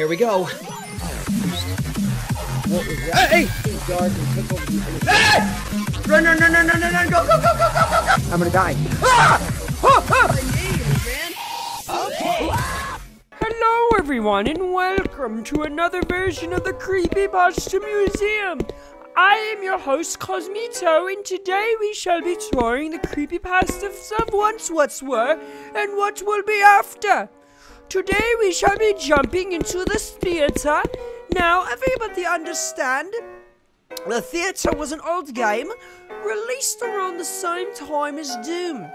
Here we go. What was that? Hey! Dark and took over the Hey! Run, run, run, run, run, run, run, go, go, go, go, go, go, go! I'm gonna die. Ah! Ah, ah! Hello, everyone, and welcome to another version of the Creepy Creepypasta Museum. I am your host, Cosmitto, and today we shall be touring the Creepy creepypastas of once what's were and what will be after. Today we shall be jumping into this theater. Now, everybody understand? The theater was an old game released around the same time as Doom.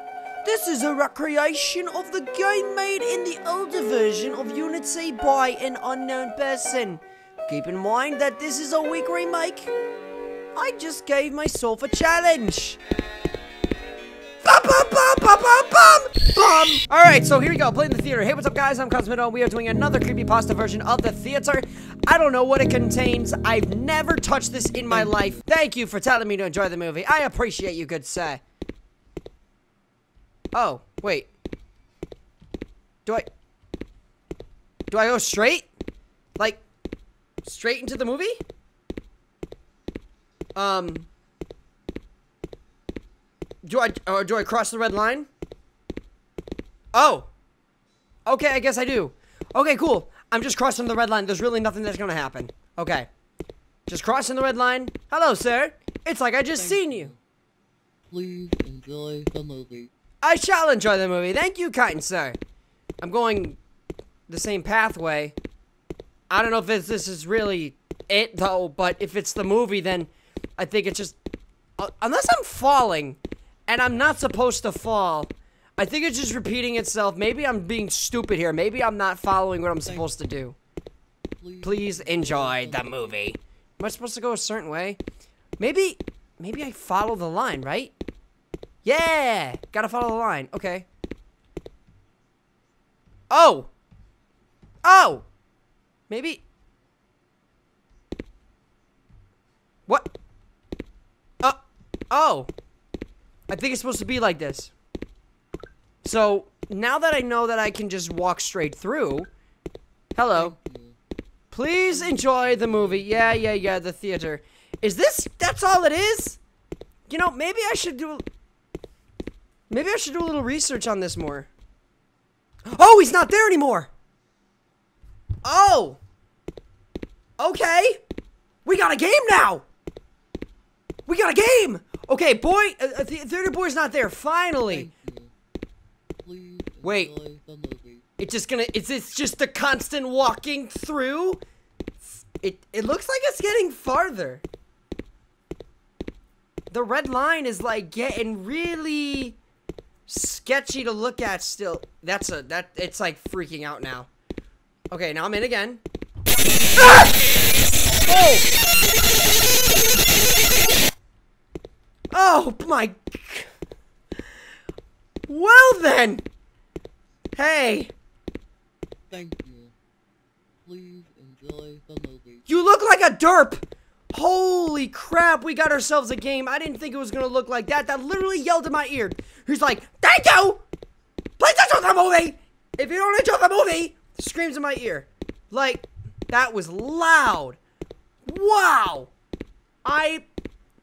This is a recreation of the game made in the older version of Unity by an unknown person. Keep in mind that this is a weak remake. I just gave myself a challenge. Bum. All right, so here we go. Playing the theater. Hey, what's up, guys? I'm Cosmitto. We are doing another creepypasta version of the theater. I don't know what it contains. I've never touched this in my life. Thank you for telling me to enjoy the movie. I appreciate you, good sir. Oh, wait. Do I... Do I go straight? Like, straight into the movie? Um... Do I, or do I cross the red line? Oh! Okay, I guess I do. Okay, cool. I'm just crossing the red line. There's really nothing that's gonna happen. Okay. Just crossing the red line. Hello, sir. It's like I just seen you. Please enjoy the movie. I shall enjoy the movie. Thank you, kind sir. I'm going the same pathway. I don't know if this, this is really it, though, but if it's the movie, then I think it's just... Uh, unless I'm falling, and I'm not supposed to fall, I think it's just repeating itself. Maybe I'm being stupid here. Maybe I'm not following what I'm supposed to do. Please enjoy the movie. Am I supposed to go a certain way? Maybe... Maybe I follow the line, right? Yeah! Gotta follow the line. Okay. Oh! Oh! Maybe... What? Uh, oh! I think it's supposed to be like this. So, now that I know that I can just walk straight through... Hello. Please enjoy the movie. Yeah, yeah, yeah, the theater. Is this... That's all it is? You know, maybe I should do... Maybe I should do a little research on this more. Oh, he's not there anymore! Oh! Okay! We got a game now! We got a game! Okay, boy, uh, uh, the theater boy's not there. Finally! Thank you. Please Wait. enjoy the movie. It's just gonna, it's, it's just the constant walking through? It, it looks like it's getting farther. The red line is like getting really sketchy to look at still. That's a, that, it's like freaking out now. Okay, now I'm in again. Ah! Oh! Oh my. Well then! Hey! Thank you. Please enjoy the movie. You look like a derp! Holy crap, we got ourselves a game. I didn't think it was gonna look like that. That literally yelled in my ear. He's like, thank you! Please enjoy the movie! If you don't enjoy the movie, screams in my ear. Like, that was loud. Wow! I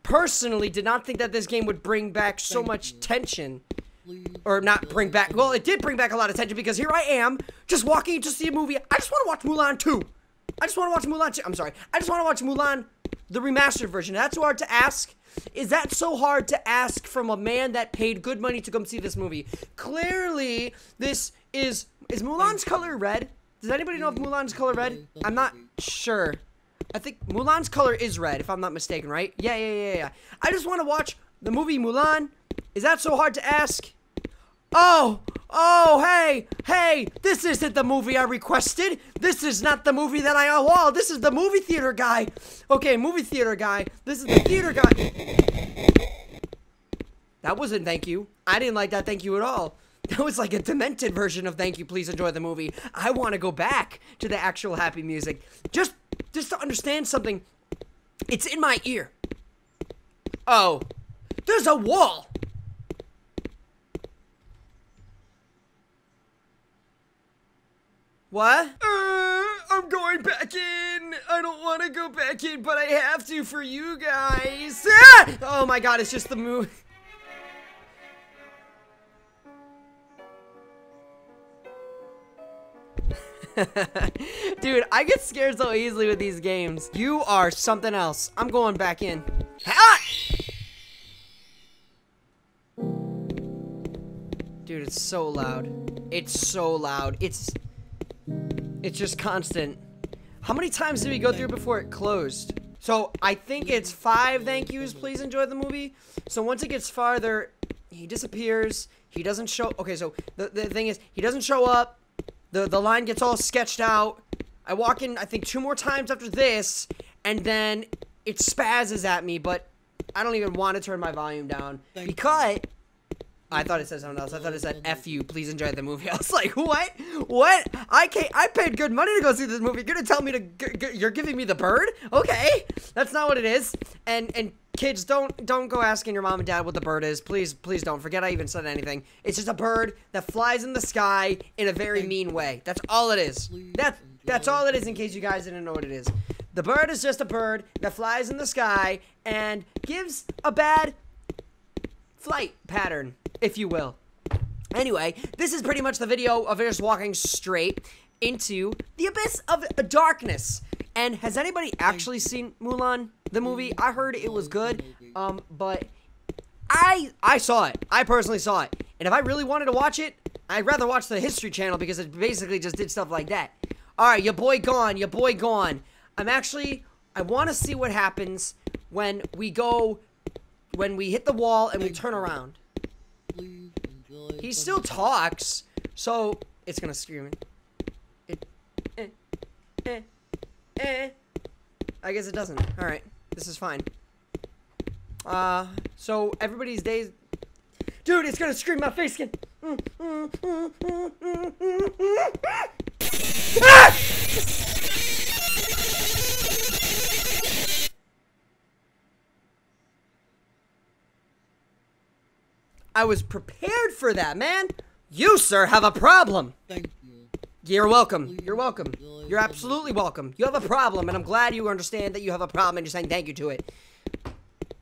personally did not think that this game would bring back so Thank much you. tension. Or not bring back, well, it did bring back a lot of attention because here I am, just walking to see a movie. I just want to watch Mulan 2. I just want to watch Mulan 2. I'm sorry. I just want to watch Mulan, the remastered version. That's hard to ask. Is that so hard to ask from a man that paid good money to come see this movie? Clearly, this is, is Mulan's color red? Does anybody know if Mulan's color red? I'm not sure. I think Mulan's color is red, if I'm not mistaken, right? Yeah, yeah, yeah, yeah. I just want to watch the movie Mulan. Is that so hard to ask? Oh, oh, hey, hey, this isn't the movie I requested. This is not the movie that I, oh, this is the movie theater guy. Okay, movie theater guy. This is the theater guy. That wasn't thank you. I didn't like that thank you at all. That was like a demented version of thank you, please enjoy the movie. I want to go back to the actual happy music. Just, just to understand something. It's in my ear. Oh, there's a wall. What? Uh, I'm going back in. I don't want to go back in, but I have to for you guys. Ah! Oh my god, it's just the move. Dude, I get scared so easily with these games. You are something else. I'm going back in. Ah! Dude, it's so loud. It's so loud. It's it's just constant. How many times did we go through before it closed? So I think it's five thank yous. Please enjoy the movie. So once it gets farther, he disappears. He doesn't show. Okay, so the, the thing is, he doesn't show up. The the line gets all sketched out. I walk in. I think two more times after this, and then it spazzes at me. But I don't even want to turn my volume down Thank because I thought it said something else. I thought it said "f you." Please enjoy the movie. I was like, what? What? I can't. I paid good money to go see this movie. You're gonna tell me to? You're giving me the bird? Okay, that's not what it is. And and kids, don't don't go asking your mom and dad what the bird is. Please please don't forget I even said anything. It's just a bird that flies in the sky in a very mean way. That's all it is. That that's all it is. In case you guys didn't know what it is. The bird is just a bird that flies in the sky and gives a bad flight pattern, if you will. Anyway, this is pretty much the video of us walking straight into the abyss of darkness. And has anybody actually seen Mulan, the movie? I heard it was good, um, but I I saw it. I personally saw it. And if I really wanted to watch it, I'd rather watch the History Channel because it basically just did stuff like that. All right, your boy gone, your boy gone. I'm actually I want to see what happens when we go when we hit the wall and we turn around. Please enjoy He still talks, so it's gonna scream. It, eh, eh, eh. I guess it doesn't. All right, this is fine. Uh, so everybody's days, dude, it's gonna scream my face again. I was prepared for that, man. You, sir, have a problem. Thank you. You're welcome. You're welcome. You're absolutely welcome. You have a problem, and I'm glad you understand that you have a problem and you're saying thank you to it.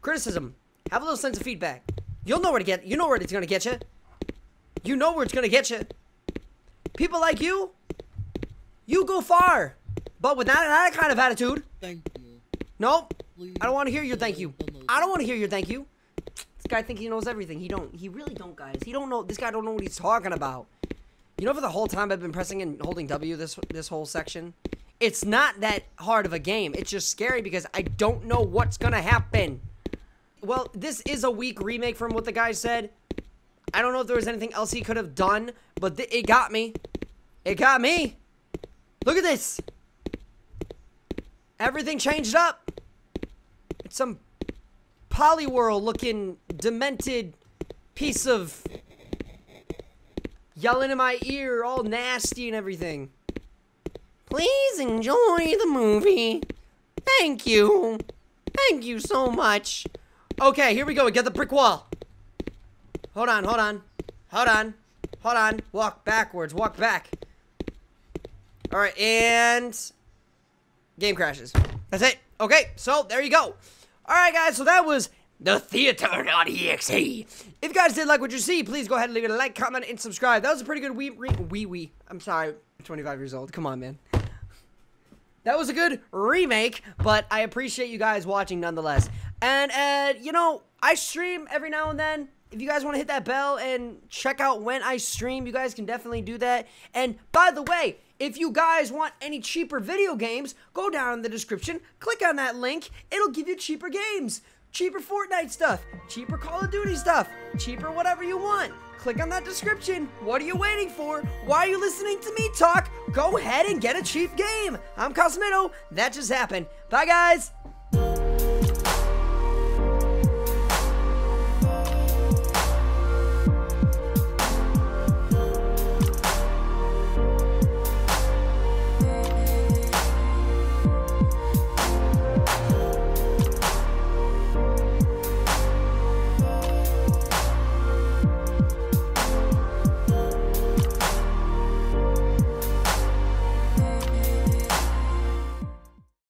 Criticism. Have a little sense of feedback. You'll know where to get. You know where it's gonna get you. You know where it's gonna get you. People like you, you go far, but with that, that kind of attitude, Thank you. nope. I don't want to hear your thank you. I don't want to hear your thank you. This guy think he knows everything. He don't. He really don't, guys. He don't know. This guy don't know what he's talking about. You know, for the whole time I've been pressing and holding W this this whole section, it's not that hard of a game. It's just scary because I don't know what's gonna happen. Well, this is a weak remake from what the guy said. I don't know if there was anything else he could have done, but it got me. It got me. Look at this. Everything changed up. It's some Poliworld looking demented piece of yelling in my ear, all nasty and everything. Please enjoy the movie. Thank you. Thank you so much. Okay, here we go. We get the brick wall. Hold on, hold on. Hold on. Hold on. Walk backwards. Walk back. All right, and game crashes. That's it. Okay, so there you go. All right, guys, so that was the theater.exe. If you guys did like what you see, please go ahead and leave it a like, comment, and subscribe. That was a pretty good wee re- wee wee. I'm sorry, I'm 25 years old. Come on, man. That was a good remake, but I appreciate you guys watching nonetheless. And, uh, you know, I stream every now and then. If you guys want to hit that bell and check out when I stream, you guys can definitely do that. And by the way, if you guys want any cheaper video games, go down in the description, click on that link, it'll give you cheaper games. Cheaper Fortnite stuff, cheaper Call of Duty stuff, cheaper whatever you want. Click on that description. What are you waiting for? Why are you listening to me talk? Go ahead and get a cheap game. I'm Cosmitto. That just happened. Bye, guys.